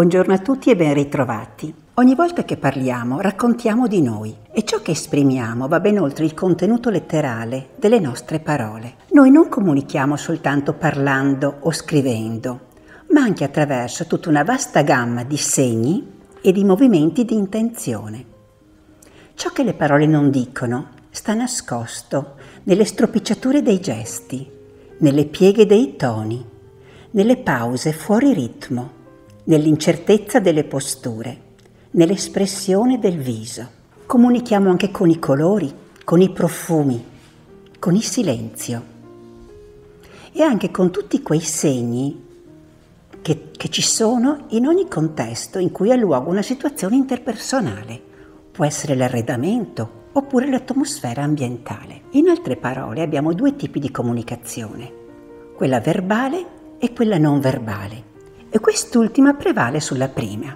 Buongiorno a tutti e ben ritrovati. Ogni volta che parliamo raccontiamo di noi e ciò che esprimiamo va ben oltre il contenuto letterale delle nostre parole. Noi non comunichiamo soltanto parlando o scrivendo, ma anche attraverso tutta una vasta gamma di segni e di movimenti di intenzione. Ciò che le parole non dicono sta nascosto nelle stropicciature dei gesti, nelle pieghe dei toni, nelle pause fuori ritmo nell'incertezza delle posture, nell'espressione del viso. Comunichiamo anche con i colori, con i profumi, con il silenzio e anche con tutti quei segni che, che ci sono in ogni contesto in cui ha luogo una situazione interpersonale. Può essere l'arredamento oppure l'atmosfera ambientale. In altre parole abbiamo due tipi di comunicazione, quella verbale e quella non verbale e quest'ultima prevale sulla prima.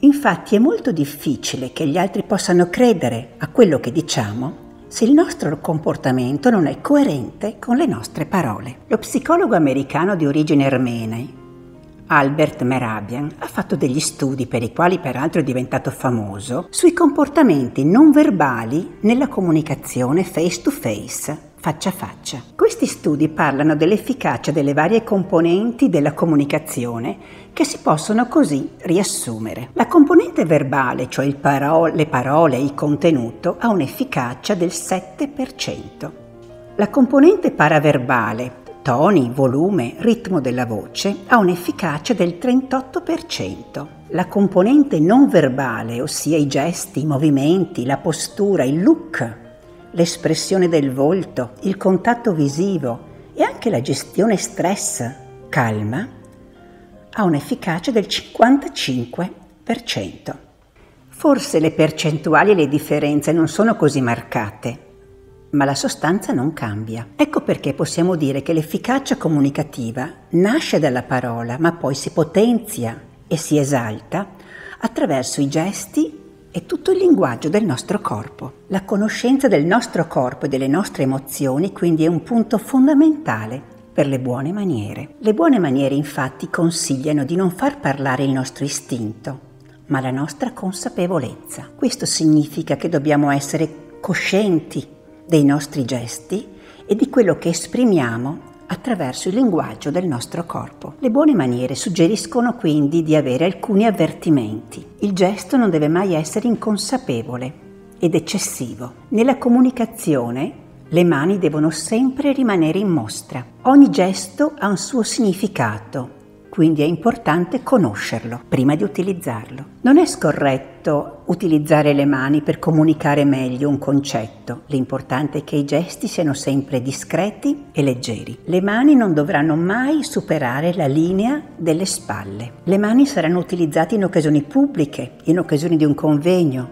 Infatti è molto difficile che gli altri possano credere a quello che diciamo se il nostro comportamento non è coerente con le nostre parole. Lo psicologo americano di origine armene, Albert Merabian, ha fatto degli studi, per i quali peraltro è diventato famoso, sui comportamenti non verbali nella comunicazione face to face faccia a faccia. Questi studi parlano dell'efficacia delle varie componenti della comunicazione che si possono così riassumere. La componente verbale, cioè paro- le parole e il contenuto, ha un'efficacia del 7%. La componente paraverbale, toni, volume, ritmo della voce, ha un'efficacia del 38%. La componente non verbale, ossia i gesti, i movimenti, la postura, il look, l'espressione del volto, il contatto visivo e anche la gestione stress calma ha un'efficacia del 55%. Forse le percentuali e le differenze non sono così marcate, ma la sostanza non cambia. Ecco perché possiamo dire che l'efficacia comunicativa nasce dalla parola, ma poi si potenzia e si esalta attraverso i gesti è tutto il linguaggio del nostro corpo. La conoscenza del nostro corpo e delle nostre emozioni quindi è un punto fondamentale per le buone maniere. Le buone maniere infatti consigliano di non far parlare il nostro istinto, ma la nostra consapevolezza. Questo significa che dobbiamo essere coscienti dei nostri gesti e di quello che esprimiamo attraverso il linguaggio del nostro corpo. Le buone maniere suggeriscono quindi di avere alcuni avvertimenti. Il gesto non deve mai essere inconsapevole ed eccessivo. Nella comunicazione le mani devono sempre rimanere in mostra. Ogni gesto ha un suo significato quindi è importante conoscerlo prima di utilizzarlo. Non è scorretto utilizzare le mani per comunicare meglio un concetto, l'importante è che i gesti siano sempre discreti e leggeri. Le mani non dovranno mai superare la linea delle spalle. Le mani saranno utilizzate in occasioni pubbliche, in occasioni di un convegno,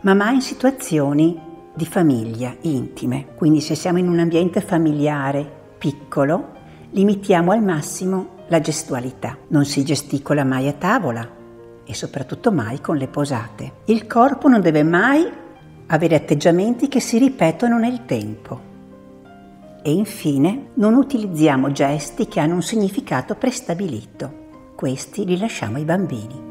ma mai in situazioni di famiglia, intime. Quindi se siamo in un ambiente familiare piccolo, limitiamo al massimo la gestualità. Non si gesticola mai a tavola e soprattutto mai con le posate. Il corpo non deve mai avere atteggiamenti che si ripetono nel tempo. E infine non utilizziamo gesti che hanno un significato prestabilito. Questi li lasciamo ai bambini.